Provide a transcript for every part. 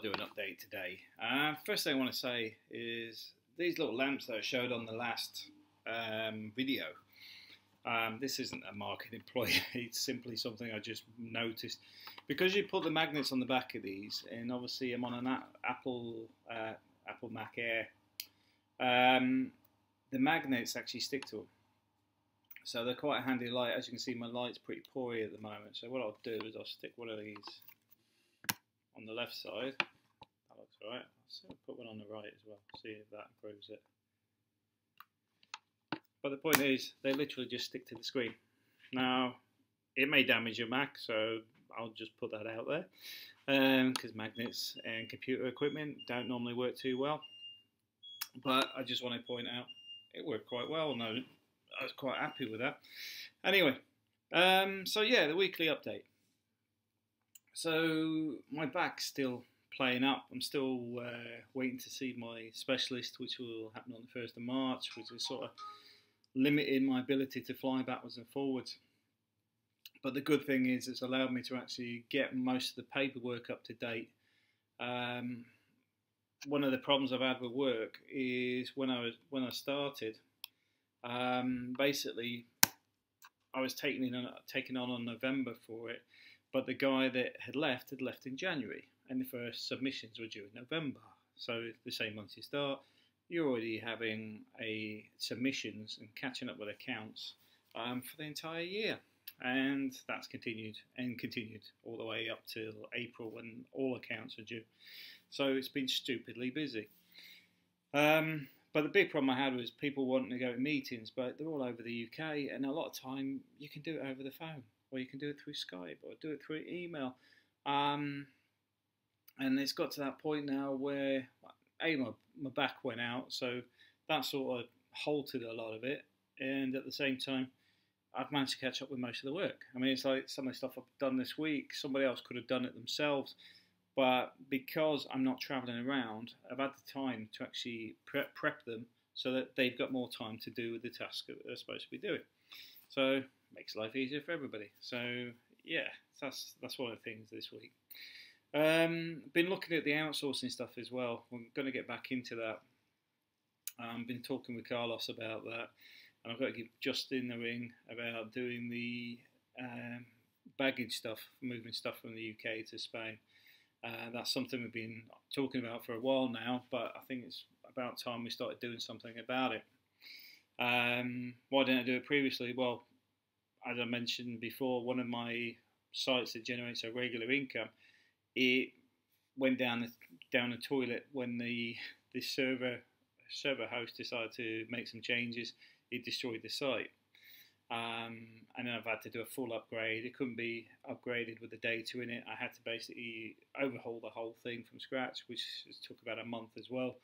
I'll do an update today. Uh, first thing I want to say is these little lamps that I showed on the last um, video. Um, this isn't a marketing ploy, it's simply something I just noticed. Because you put the magnets on the back of these, and obviously I'm on an Apple uh, Apple Mac Air, um, the magnets actually stick to them. So they're quite a handy light. As you can see, my light's pretty poor at the moment. So what I'll do is I'll stick one of these on the left side. That alright. I'll put one on the right as well. See if that improves it. But the point is, they literally just stick to the screen. Now, it may damage your Mac, so I'll just put that out there. Because um, magnets and computer equipment don't normally work too well. But I just want to point out, it worked quite well. No, I was quite happy with that. Anyway, um, so yeah, the weekly update. So my back's still playing up. I'm still uh, waiting to see my specialist, which will happen on the 1st of March, which is sort of limiting my ability to fly backwards and forwards. But the good thing is it's allowed me to actually get most of the paperwork up to date. Um, one of the problems I've had with work is when I was when I started, um, basically I was taking on taken on on November for it, but the guy that had left had left in January, and the first submissions were due in November. So the same month you start, you're already having a submissions and catching up with accounts um, for the entire year. And that's continued and continued all the way up till April when all accounts are due. So it's been stupidly busy. Um, but the big problem I had was people wanting to go to meetings, but they're all over the UK, and a lot of time you can do it over the phone, or you can do it through Skype, or do it through email. Um, and it's got to that point now where a my, my back went out, so that sort of halted a lot of it. And at the same time, I've managed to catch up with most of the work. I mean, it's like some of the stuff I've done this week. Somebody else could have done it themselves, but because I'm not traveling around, I've had the time to actually prep, prep them so that they've got more time to do with the task that they're supposed to be doing. So makes life easier for everybody. So yeah, that's that's one of the things this week. Um, been looking at the outsourcing stuff as well. We're going to get back into that. I've um, been talking with Carlos about that, and I've got to give Justin the ring about doing the um, baggage stuff, moving stuff from the UK to Spain. Uh, that's something we've been talking about for a while now, but I think it's about time we started doing something about it. Um, why didn't I do it previously? Well, as I mentioned before, one of my sites that generates a regular income it went down the down the toilet when the the server server host decided to make some changes. It destroyed the site, um, and then I've had to do a full upgrade. It couldn't be upgraded with the data in it. I had to basically overhaul the whole thing from scratch, which took about a month as well.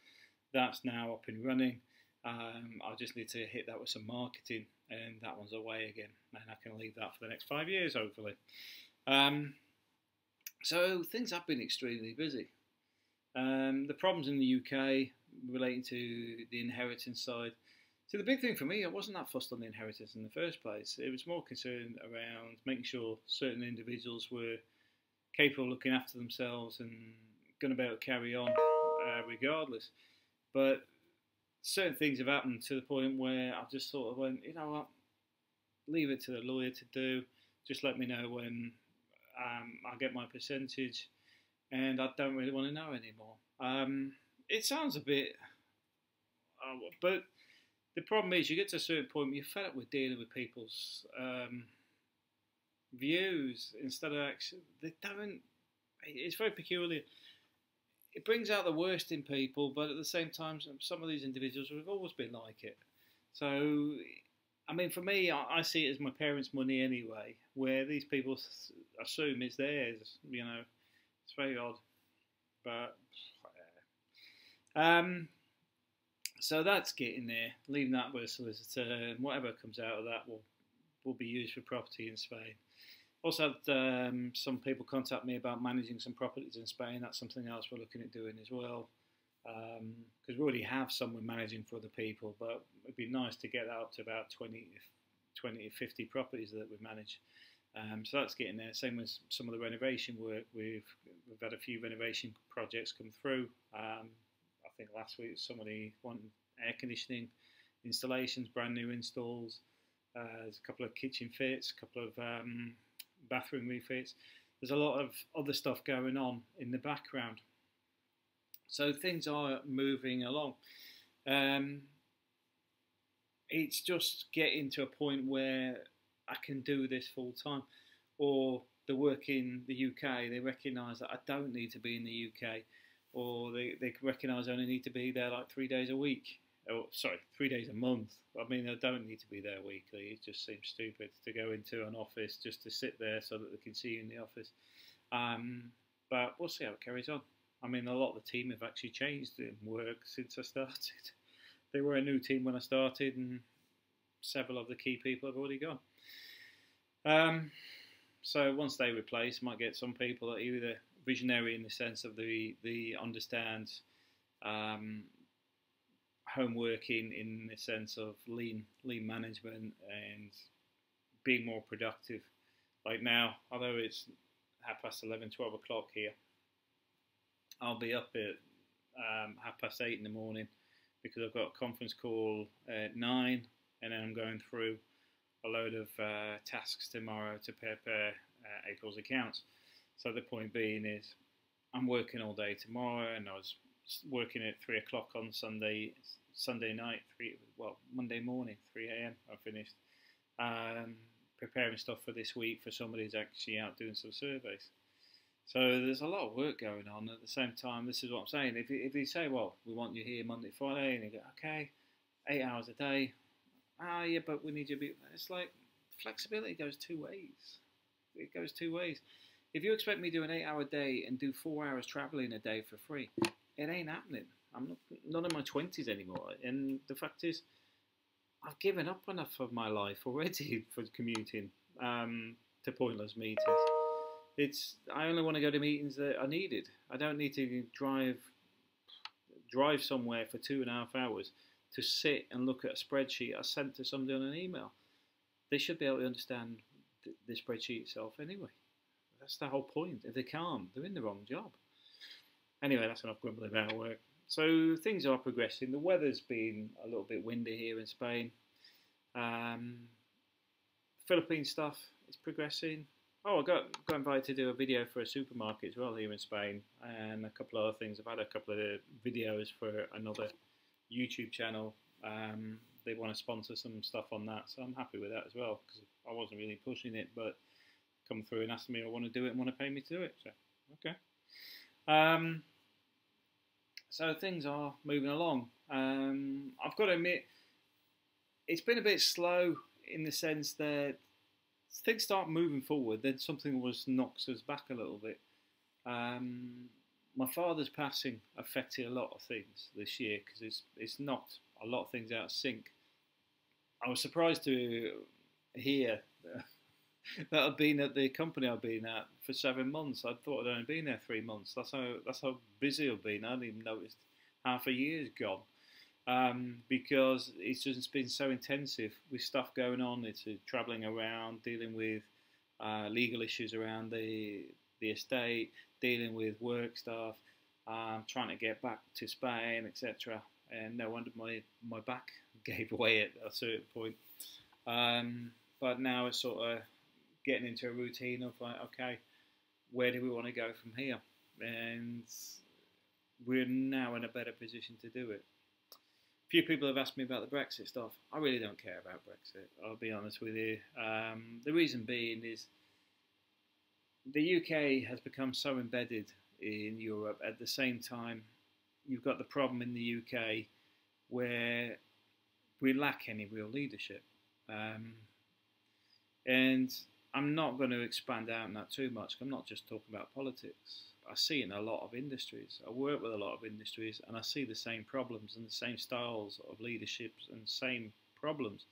That's now up and running. Um, I just need to hit that with some marketing, and that one's away again, and I can leave that for the next five years, hopefully. Um, so things have been extremely busy. Um, the problems in the UK relating to the inheritance side. So the big thing for me, I wasn't that fussed on the inheritance in the first place. It was more concerned around making sure certain individuals were capable of looking after themselves and going to be able to carry on uh, regardless. But certain things have happened to the point where I've just sort of went, you know what, leave it to the lawyer to do. Just let me know when um, I get my percentage, and I don't really want to know anymore. Um, it sounds a bit, uh, but the problem is you get to a certain point where you're fed up with dealing with people's um, views instead of actually they don't. It's very peculiar. It brings out the worst in people, but at the same time, some of these individuals have always been like it. So I mean, for me, I, I, see it as my parents' money anyway, where these people assume it's theirs. You know, it's very odd, but um, so that's getting there. Leaving that with a solicitor, and whatever comes out of that will will be used for property in Spain. Also had um, some people contact me about managing some properties in Spain. That's something else we're looking at doing as well because um, we already have someone managing for other people, but it'd be nice to get that up to about 20, 20 50 properties that we manage. Um, so that's getting there. Same with some of the renovation work. We've we've had a few renovation projects come through. Um, I think last week somebody wanted air conditioning installations, brand new installs. Uh, there's a couple of kitchen fits, a couple of um, bathroom refits. There's a lot of other stuff going on in the background. So things are moving along. Um, it's just getting to a point where I can do this full time. Or the work in the UK, they recognise that I don't need to be in the UK, or they, they recognise I only need to be there like three days a week. Oh, sorry, three days a month. I mean, I don't need to be there weekly. It just seems stupid to go into an office just to sit there so that they can see you in the office. Um, but we'll see how it carries on. I mean, a lot of the team have actually changed in work since I started. They were a new team when I started, and several of the key people have already gone. Um, so once they replace, might get some people that are either visionary in the sense of the the understand um, home working in the sense of lean lean management and being more productive. Like now, although it's half past 11, 12 o'clock here, I'll be up at um, half past eight in the morning because I've got a conference call at nine, and then I'm going through a load of uh, tasks tomorrow to prepare uh, April's accounts. So the point being is, I'm working all day tomorrow, and I was working at three o'clock on Sunday, Sunday night, three well Monday morning, three a.m. I finished um, preparing stuff for this week for somebody who's actually out doing some surveys. So there's a lot of work going on at the same time. This is what I'm saying. If you, if you say, well, we want you here Monday, Friday, and you go, okay, eight hours a day. Ah, yeah, but we need you to be. It's like flexibility goes two ways. It goes two ways. If you expect me to do an eight-hour day and do four hours traveling a day for free, it ain't happening. I'm not not in my twenties anymore. And the fact is, I've given up enough of my life already for commuting um, to pointless meetings. It's I only want to go to meetings that are needed. I don't need to drive drive somewhere for two and a half hours to sit and look at a spreadsheet I sent to somebody on an email. They should be able to understand the spreadsheet itself anyway. That's the whole point. If they can't, they're in the wrong job. Anyway, that's enough grumbling about work. So things are progressing. The weather's been a little bit windy here in Spain. Um, Philippine stuff is progressing. Oh, I got got invited to do a video for a supermarket as well here in Spain, and a couple of other things. I've had a couple of videos for another YouTube channel. Um, they want to sponsor some stuff on that, so I'm happy with that as well because I wasn't really pushing it, but come through and asked me I want to do it and want to pay me to do it. So okay. Um, so things are moving along. Um, I've got to admit, it's been a bit slow in the sense that things start moving forward, then something always knocks us back a little bit. Um, my father's passing affected a lot of things this year because it's it's knocked a lot of things out of sync. I was surprised to hear that I've been at the company I've been at for seven months. I thought I'd only been there three months. That's how that's how busy I've been. I hadn't even noticed half a year's gone um, because it's just been so intensive with stuff going on. It's uh, travelling around, dealing with uh, legal issues around the the estate, dealing with work stuff, um, trying to get back to Spain, etc. And no wonder my my back gave way at a certain point. Um, but now it's sort of getting into a routine of like, okay, where do we want to go from here? And we're now in a better position to do it few people have asked me about the Brexit stuff. I really don't care about Brexit. I'll be honest with you. Um, the reason being is the UK has become so embedded in Europe. At the same time, you've got the problem in the UK where we lack any real leadership. Um, and I'm not going to expand out on that too much. I'm not just talking about politics. I see in a lot of industries. I work with a lot of industries, and I see the same problems and the same styles of leaderships and same problems,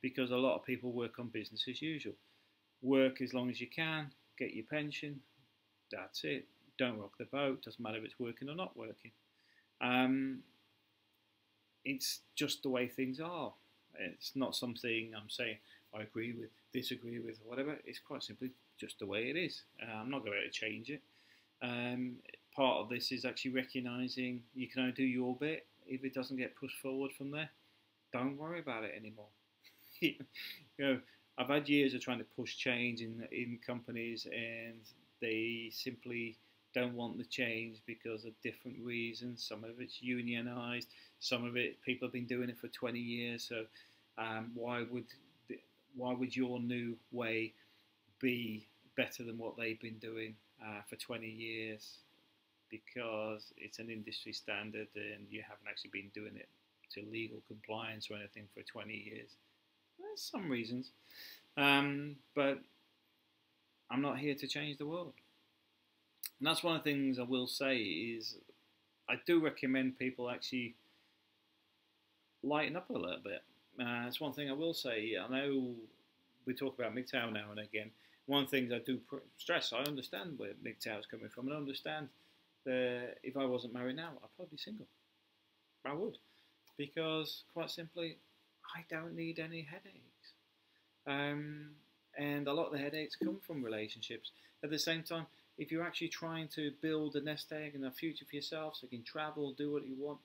because a lot of people work on business as usual. Work as long as you can, get your pension. That's it. Don't rock the boat. Doesn't matter if it's working or not working. Um, it's just the way things are. It's not something I'm saying I agree with, disagree with, whatever. It's quite simply just the way it is. Uh, I'm not going to change it. Um, part of this is actually recognizing you can only do your bit. If it doesn't get pushed forward from there, don't worry about it anymore. you know, I've had years of trying to push change in in companies, and they simply don't want the change because of different reasons. Some of it's unionized, some of it people have been doing it for 20 years. So um, why would why would your new way be better than what they've been doing uh, for 20 years? Because it's an industry standard, and you haven't actually been doing it to legal compliance or anything for 20 years. There's some reasons. Um, but I'm not here to change the world. And that's one of the things I will say is I do recommend people actually lighten up a little bit. Uh, that's one thing I will say. I know we talk about MGTOW now and again. One of the things I do stress, I understand where MGTOW is coming from, and I understand that if I wasn't married now, I'd probably be single. I would. Because, quite simply, I don't need any headaches. Um, and a lot of the headaches come from relationships. At the same time, if you're actually trying to build a nest egg and a future for yourself so you can travel, do what you want,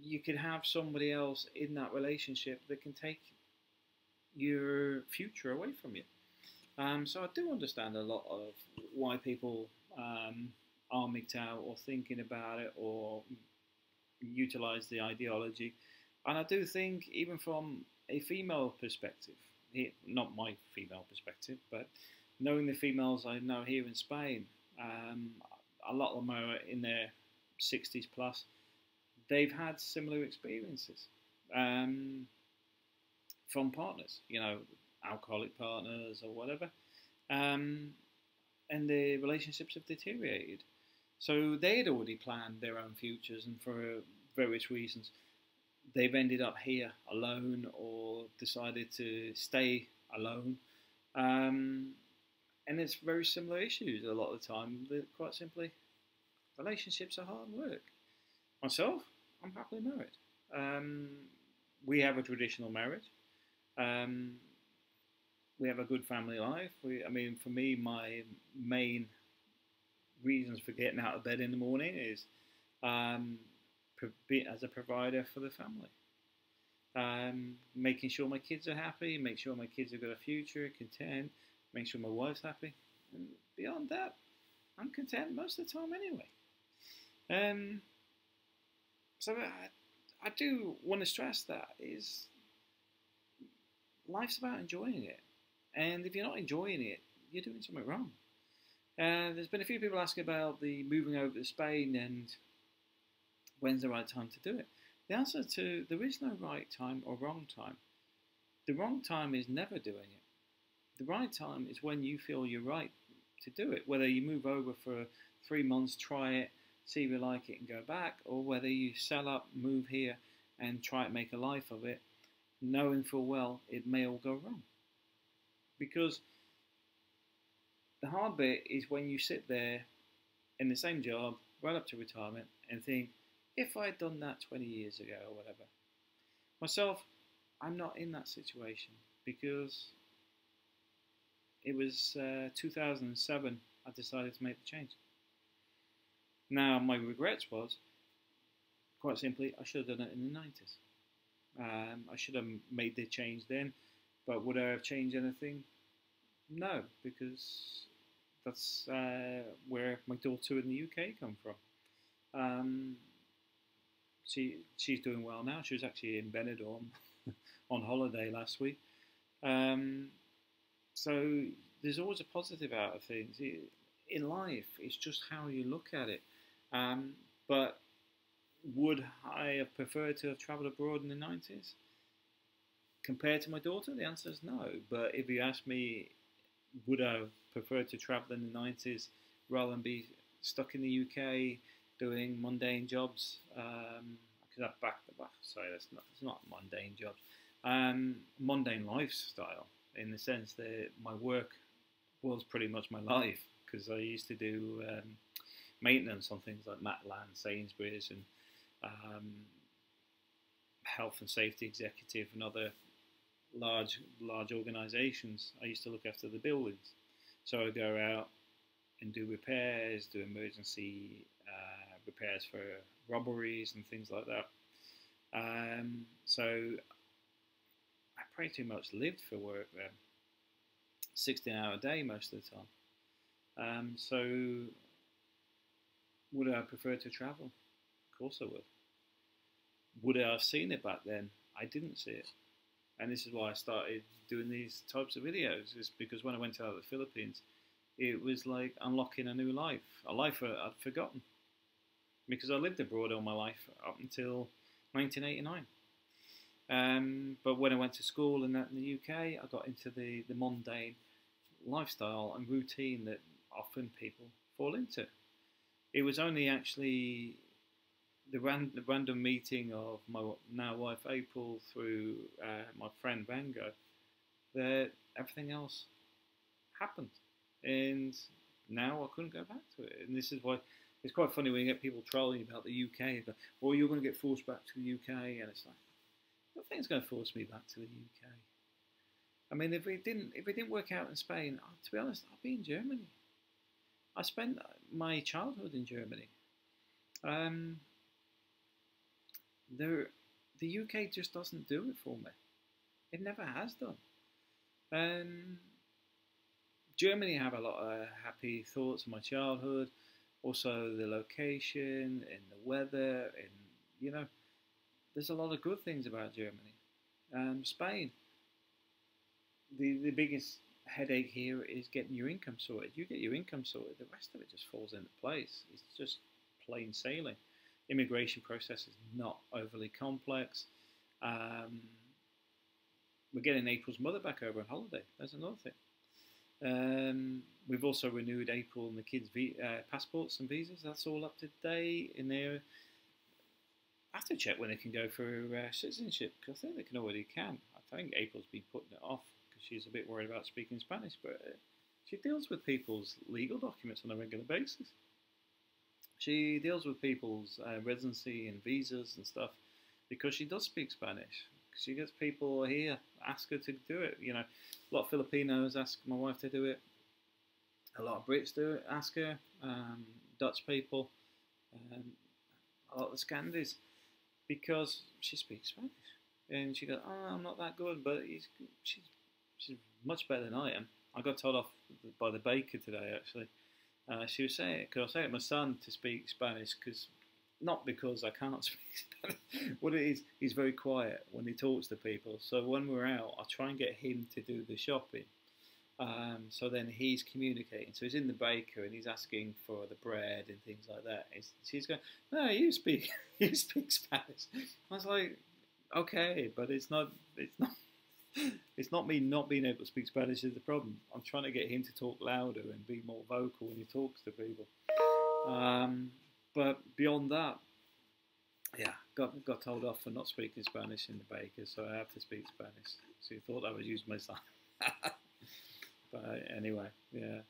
you can have somebody else in that relationship that can take your future away from you. Um, so I do understand a lot of why people um, are MGTOW or thinking about it or utilize the ideology. And I do think, even from a female perspective, not my female perspective, but knowing the females I know here in Spain, um, a lot of them are in their 60s plus. They've had similar experiences um, from partners, you know, alcoholic partners or whatever, um, and the relationships have deteriorated. So they had already planned their own futures, and for various reasons, they've ended up here alone or decided to stay alone. Um, and it's very similar issues a lot of the time. That quite simply, relationships are hard work. Myself, I'm happily married. Um, we have a traditional marriage. Um, we have a good family life. We, I mean, for me, my main reasons for getting out of bed in the morning is um, as a provider for the family. Um, making sure my kids are happy, make sure my kids have got a future, content, make sure my wife's happy. And beyond that, I'm content most of the time anyway. Um, so I, I do want to stress that is life's about enjoying it. And if you're not enjoying it, you're doing something wrong. Uh, there's been a few people asking about the moving over to Spain and when's the right time to do it. The answer to there is no right time or wrong time. The wrong time is never doing it the right time is when you feel you're right to do it. Whether you move over for three months, try it, see if you like it, and go back, or whether you sell up, move here, and try to make a life of it, knowing full well it may all go wrong. Because the hard bit is when you sit there in the same job, right up to retirement, and think, if I'd done that 20 years ago or whatever. Myself, I'm not in that situation because it was uh, 2007 I decided to make the change. Now, my regrets was, quite simply, I should have done it in the 90s. Um, I should have made the change then, but would I have changed anything? No, because that's uh, where my daughter in the UK come from. Um, she she's doing well now. She was actually in Benidorm on holiday last week. Um, so there's always a positive out of things. In life, it's just how you look at it. Um, but would I have preferred to have travelled abroad in the 90s? Compared to my daughter, the answer is no. But if you ask me, would I preferred to travel in the 90s rather than be stuck in the UK doing mundane jobs? Um, because I back the back. Sorry, that's not. It's not mundane jobs. Um, mundane lifestyle in the sense that my work was pretty much my life because I used to do um, maintenance on things like Matalan, Sainsbury's, and um, health and safety executive and other large large organisations, I used to look after the buildings. So I go out and do repairs, do emergency uh, repairs for robberies and things like that. Um, so I pretty much lived for work then, 16 hour a day most of the time. Um, so would I prefer to travel? Of course I would. Would I have seen it back then? I didn't see it. And this is why I started doing these types of videos, is because when I went out of the Philippines, it was like unlocking a new life, a life I'd forgotten. Because I lived abroad all my life up until 1989. Um, but when I went to school and that in the UK, I got into the, the mundane lifestyle and routine that often people fall into. It was only actually the, ran, the random meeting of my now wife April through uh, my friend Vango that everything else happened. And now I couldn't go back to it. And this is why it's quite funny when you get people trolling about the UK. But, well, you're going to get forced back to the UK. And it's like, nothing's going to force me back to the UK. I mean, if it didn't, if it didn't work out in Spain, uh, to be honest, I'd be in Germany. I spent my childhood in Germany. Um, there, the UK just doesn't do it for me. It never has done. Um, Germany have a lot of happy thoughts of my childhood, also the location and the weather, and you know, there's a lot of good things about Germany. Um, Spain, the the biggest headache here is getting your income sorted. You get your income sorted, the rest of it just falls into place. It's just plain sailing. Immigration process is not overly complex. Um, we're getting April's mother back over on holiday. That's another thing. Um, we've also renewed April and the kids' uh, passports and visas. That's all up to date in there. I have to check when they can go for uh, citizenship because I think they can already can. I think April's been putting it off because she's a bit worried about speaking Spanish, but uh, she deals with people's legal documents on a regular basis. She deals with people's uh, residency and visas and stuff because she does speak Spanish. She gets people here ask her to do it. You know, a lot of Filipinos ask my wife to do it. A lot of Brits do it, ask her. Um, Dutch people, um, a lot of the Scandis, because she speaks Spanish. And she goes, "Oh, I'm not that good, but he's, she's she's much better than I am." I got told off by the baker today, actually. Uh, she was saying, because I saying to my son to speak Spanish, because not because I can't speak Spanish. what it is, he's very quiet when he talks to people. So when we're out, I try and get him to do the shopping. Um, so then he's communicating. So he's in the baker and he's asking for the bread and things like that. He's, she's going, "No, you speak, you speak Spanish." I was like, "Okay, but it's not, it's not." It's not me not being able to speak Spanish is the problem. I'm trying to get him to talk louder and be more vocal when he talks to people. Um, but beyond that, yeah, got got told off for not speaking Spanish in the baker, so I have to speak Spanish. So you thought I was using my son. but anyway, yeah.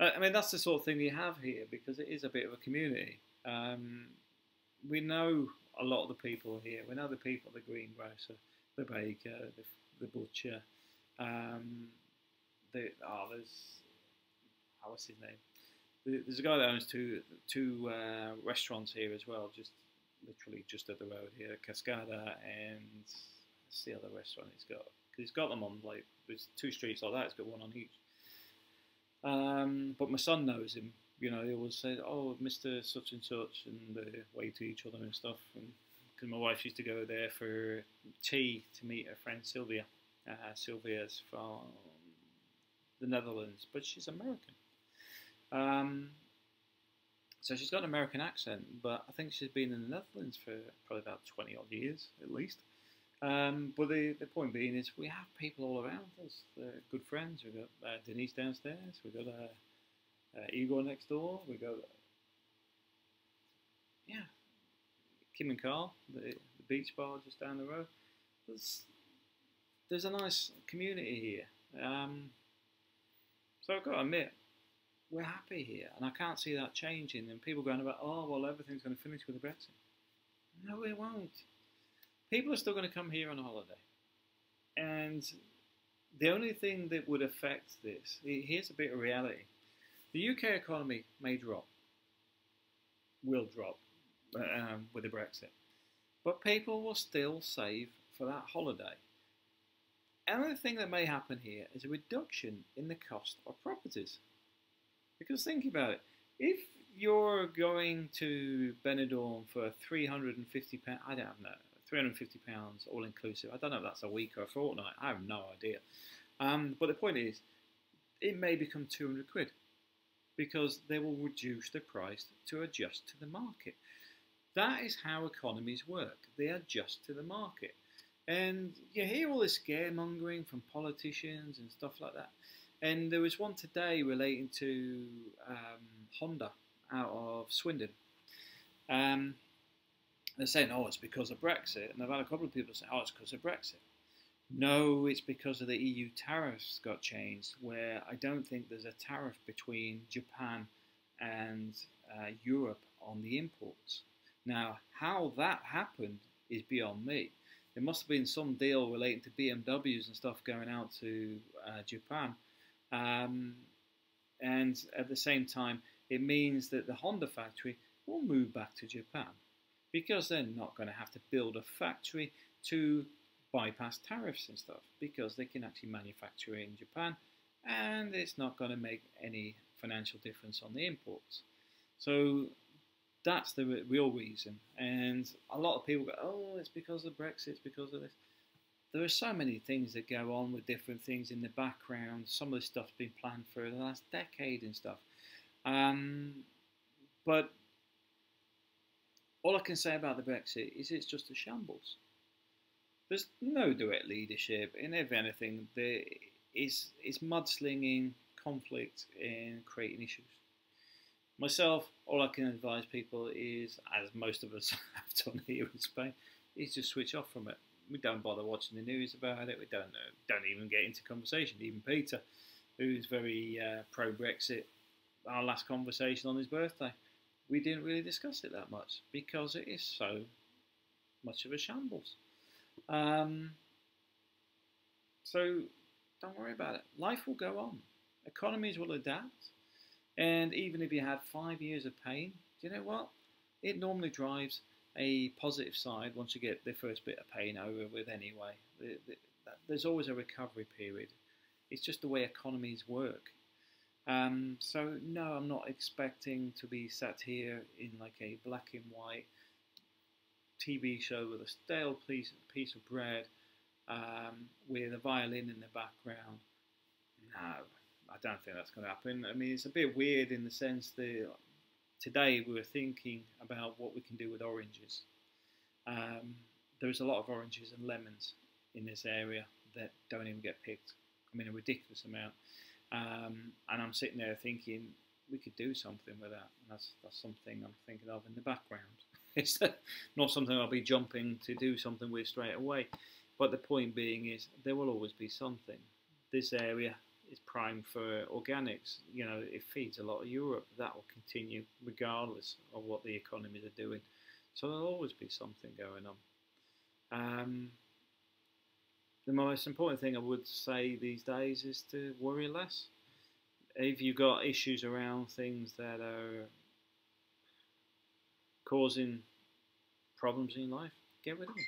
I mean, that's the sort of thing we have here because it is a bit of a community. Um, we know a lot of the people here. We know the people, the greengrocer, the baker, the, the butcher. Um, the, oh, there's, was his name? There's a guy that owns two two uh, restaurants here as well, just literally just at the road here, Cascada and what's the other restaurant he's got? Because he's got them on like there's two streets like that. He's got one on each. Um, but my son knows him. You know, he always says, "Oh, Mister Such and Such," and they wave to each other and stuff. Because my wife used to go there for tea to meet her friend Sylvia. Uh, Sylvia's from the Netherlands, but she's American. Um, so she's got an American accent, but I think she's been in the Netherlands for probably about 20 odd years at least. Um, but the, the point being is we have people all around us. They're good friends. We've got uh, Denise downstairs. We've got uh, uh, Igor next door. We've got, yeah, Kim and Carl, the, the beach bar just down the road. There's, there's a nice community here. Um, so I've got to admit, we're happy here, and I can't see that changing. And people going about, oh, well, everything's going to finish with the Brexit. No, it won't. People are still going to come here on holiday. and the only thing that would affect this, here's a bit of reality. The UK economy may drop, will drop um, with the Brexit, but people will still save for that holiday. Another thing that may happen here is a reduction in the cost of properties. Because think about it, if you're going to Benidorm for 350 pounds, I don't know, 350 pounds all inclusive. I don't know if that's a week or a fortnight. I have no idea. Um, but the point is, it may become 200 quid because they will reduce the price to adjust to the market. That is how economies work. They adjust to the market. And you hear all this scaremongering from politicians and stuff like that. And there was one today relating to um, Honda out of Swindon. Um, they're saying, oh, it's because of Brexit. And I've had a couple of people say, oh, it's because of Brexit. No, it's because of the EU tariffs got changed, where I don't think there's a tariff between Japan and uh, Europe on the imports. Now, how that happened is beyond me. There must have been some deal relating to BMWs and stuff going out to uh, Japan. Um, and at the same time, it means that the Honda factory will move back to Japan because they're not going to have to build a factory to bypass tariffs and stuff because they can actually manufacture in Japan and it's not going to make any financial difference on the imports. So that's the real reason. And a lot of people go, oh, it's because of Brexit, it's because of this. There are so many things that go on with different things in the background. Some of the stuff's been planned for the last decade and stuff. Um, but all I can say about the Brexit is it's just a shambles. There's no direct leadership, and if anything, there is is mudslinging, conflict, and creating issues. Myself, all I can advise people is, as most of us have done here in Spain, is just switch off from it. We don't bother watching the news about it. We don't uh, don't even get into conversation. Even Peter, who's very uh, pro Brexit, our last conversation on his birthday we didn't really discuss it that much because it is so much of a shambles. Um, so don't worry about it. Life will go on. Economies will adapt. And even if you had five years of pain, do you know what? It normally drives a positive side once you get the first bit of pain over with anyway. There's always a recovery period. It's just the way economies work. Um, so no, I'm not expecting to be sat here in like a black and white TV show with a stale piece, piece of bread um, with a violin in the background. No, I don't think that's going to happen. I mean, it's a bit weird in the sense that today we were thinking about what we can do with oranges. Um, there's a lot of oranges and lemons in this area that don't even get picked. I mean, a ridiculous amount. Um, and I'm sitting there thinking we could do something with that. And that's that's something I'm thinking of in the background. It's not something I'll be jumping to do something with straight away. But the point being is there will always be something. This area is prime for organics. You know, it feeds a lot of Europe. That will continue regardless of what the economies are doing. So there'll always be something going on. Um, the most important thing I would say these days is to worry less. If you've got issues around things that are causing problems in life, get rid of them.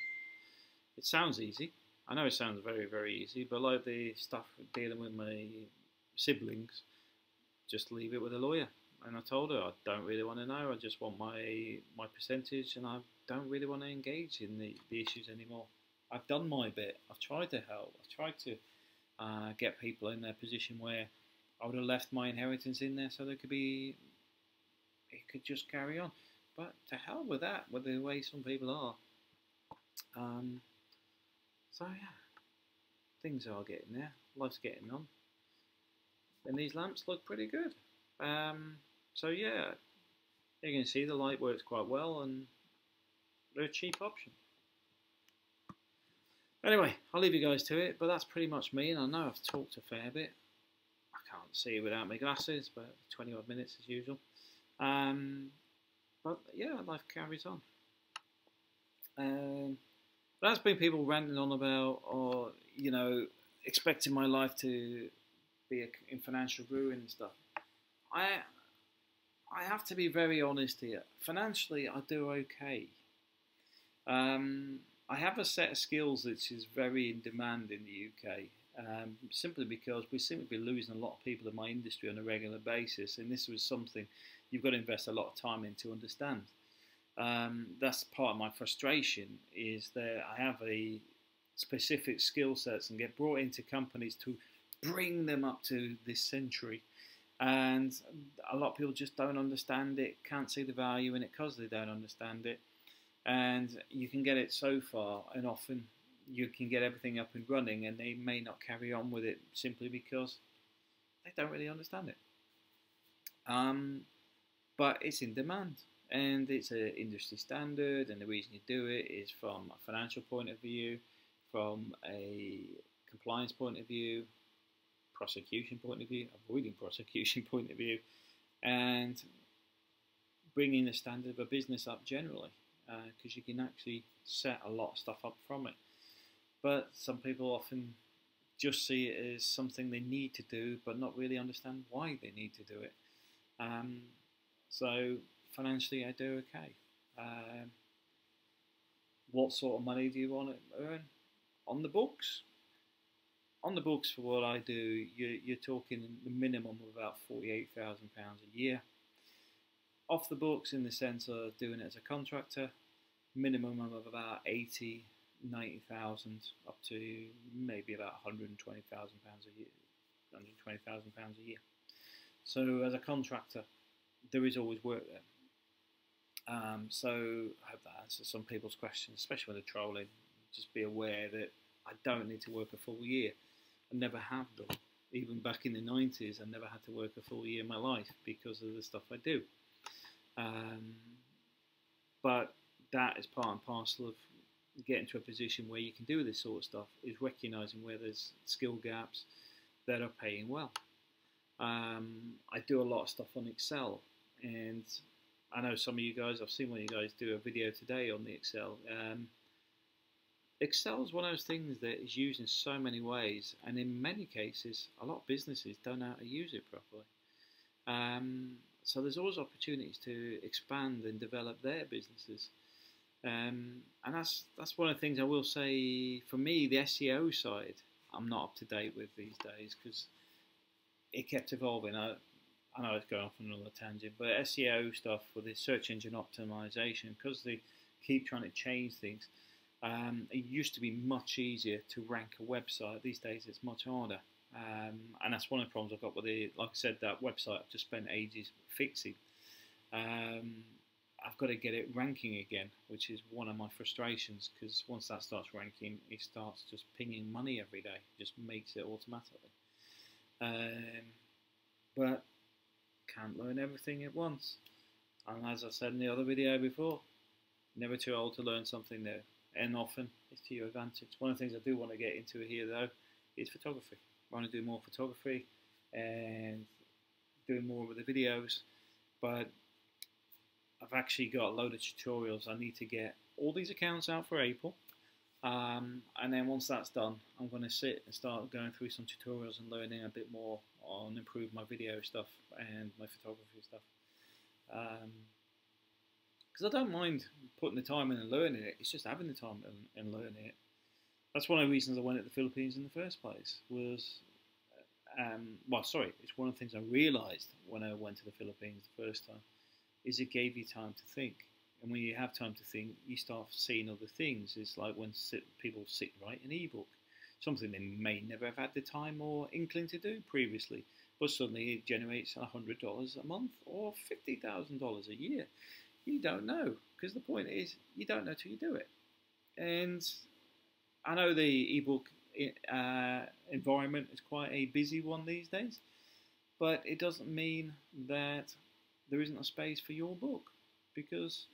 It sounds easy. I know it sounds very, very easy, but like the stuff dealing with my siblings, just leave it with a lawyer. And I told her I don't really want to know. I just want my my percentage, and I don't really want to engage in the, the issues anymore. I've done my bit. I've tried to help. I've tried to uh, get people in their position where I would have left my inheritance in there so there could be, it could just carry on. But to hell with that, with the way some people are. Um, so yeah, things are getting there. Life's getting on. And these lamps look pretty good. Um, so yeah, you can see the light works quite well and they're a cheap option. Anyway, I'll leave you guys to it, but that's pretty much me, and I know I've talked a fair bit. I can't see without my glasses, but 20 odd minutes as usual. Um, but yeah, life carries on. Um, that's been people ranting on about, or you know, expecting my life to be in financial ruin and stuff. I I have to be very honest here. Financially, I do okay. Um, I have a set of skills which is very in demand in the UK, um, simply because we seem to be losing a lot of people in my industry on a regular basis, and this was something you've got to invest a lot of time in to understand. Um, that's part of my frustration is that I have a specific skill sets and get brought into companies to bring them up to this century. And a lot of people just don't understand it, can't see the value in it because they don't understand it. And you can get it so far, and often you can get everything up and running, and they may not carry on with it simply because they don't really understand it. Um, but it's in demand and it's an industry standard and the reason you do it is from a financial point of view from a compliance point of view prosecution point of view avoiding prosecution point of view and bringing the standard of a business up generally because uh, you can actually set a lot of stuff up from it. But some people often just see it as something they need to do but not really understand why they need to do it. Um, so financially, I do okay. Um, what sort of money do you want to earn on the books? On the books for what I do, you're, you're talking the minimum of about forty-eight thousand pounds a year. Off the books, in the sense of doing it as a contractor, minimum of about 80, 90,000 up to maybe about 120,000 pounds a year, 120,000 pounds a year. So as a contractor, there is always work there. Um, so I hope that answers some people's questions, especially when they're trolling. Just be aware that I don't need to work a full year. I never have done. Even back in the 90s, I never had to work a full year in my life because of the stuff I do. Um, but that is part and parcel of getting to a position where you can do this sort of stuff, is recognizing where there's skill gaps that are paying well. Um, I do a lot of stuff on Excel, and I know some of you guys, I've seen one of you guys do a video today on the Excel. Um, Excel is one of those things that is used in so many ways, and in many cases, a lot of businesses don't know how to use it properly. Um, so there's always opportunities to expand and develop their businesses. Um, and that's that's one of the things I will say for me, the SEO side, I'm not up to date with these days because it kept evolving. I, I know it's going off on another tangent, but SEO stuff with the search engine optimization, because they keep trying to change things, um, it used to be much easier to rank a website. These days it's much harder. Um, and that's one of the problems I've got with the, like I said, that website I've just spent ages fixing. Um, I've got to get it ranking again, which is one of my frustrations because once that starts ranking, it starts just pinging money every day, it just makes it automatically. Um, but can't learn everything at once. And as I said in the other video before, never too old to learn something new. And often it's to your advantage. One of the things I do want to get into here though is photography. I want to do more photography and doing more with the videos. But I've actually got a load of tutorials. I need to get all these accounts out for April. Um, and then once that's done, I'm going to sit and start going through some tutorials and learning a bit more on improve my video stuff and my photography stuff. Because um, I don't mind putting the time in and learning it. It's just having the time and, and learning it. That's one of the reasons I went to the Philippines in the first place. Was um, well, sorry, it's one of the things I realised when I went to the Philippines the first time. Is it gave you time to think and when you have time to think, you start seeing other things. It's like when people sit write an ebook, something they may never have had the time or inkling to do previously, but suddenly it generates $100 a month or $50,000 a year. You don't know, because the point is, you don't know till you do it. And I know the ebook uh, environment is quite a busy one these days, but it doesn't mean that there isn't a space for your book because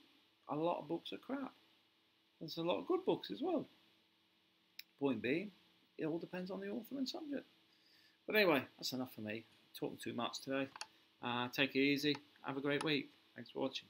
a lot of books are crap. There's a lot of good books as well. Point being, it all depends on the author and subject. But anyway, that's enough for me. talking too much today. Uh, take it easy. Have a great week. Thanks for watching.